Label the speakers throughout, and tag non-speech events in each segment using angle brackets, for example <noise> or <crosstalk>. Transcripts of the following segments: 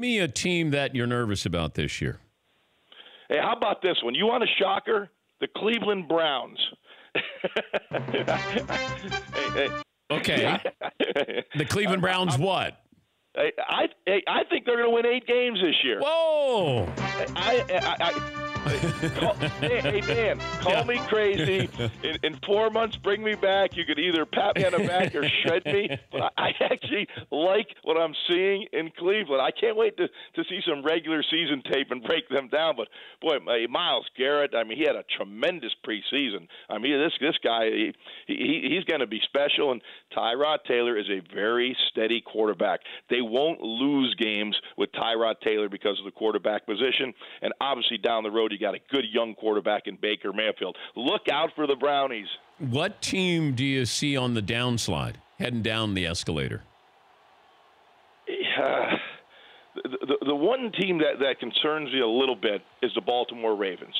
Speaker 1: Give me a team that you're nervous about this year.
Speaker 2: Hey, how about this one? You want a shocker? The Cleveland Browns. <laughs> hey,
Speaker 1: hey. Okay. the Cleveland Browns what?
Speaker 2: I I, I think they're going to win eight games this year.
Speaker 1: Whoa!
Speaker 2: I, I, I call, hey, hey, Dan, call yeah. me crazy. <laughs> In, in, four months, bring me back. You could either pat me on the back or shred me. But I, I actually like what I'm seeing in Cleveland. I can't wait to, to see some regular season tape and break them down. But boy, Myles Garrett, I mean, he had a tremendous preseason. I mean, this this guy, he, he he's going to be special. And Tyrod Taylor is a very steady quarterback. They won't lose games with Tyrod Taylor because of the quarterback position. And obviously, down the road road, you got a good young quarterback in Baker Mayfield. Look out for the Brownies.
Speaker 1: What team do you see on the downslide, heading down the escalator?
Speaker 2: Uh, the, the, the one team that, that concerns me a little bit is the Baltimore Ravens.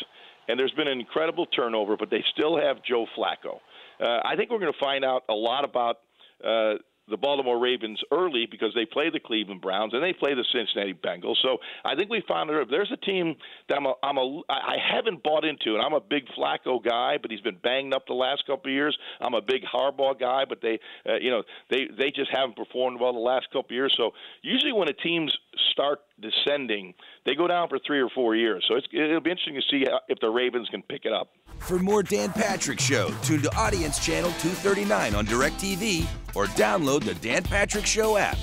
Speaker 2: And there's been an incredible turnover, but they still have Joe Flacco. Uh, I think we're going to find out a lot about uh, the Baltimore Ravens early because they play the Cleveland Browns and they play the Cincinnati Bengals. So I think we found out there's a team that I'm a, I'm a I haven't bought into, and I'm a big Flacco guy, but he's been banged up the last couple of years. I'm a big Harbaugh guy, but they uh, you know they they just haven't performed well the last couple of years. So usually when a team's start descending, they go down for three or four years. So it'll be interesting to see if the Ravens can pick it up.
Speaker 3: For more Dan Patrick Show, tune to Audience Channel 239 on DirecTV or download the Dan Patrick Show app.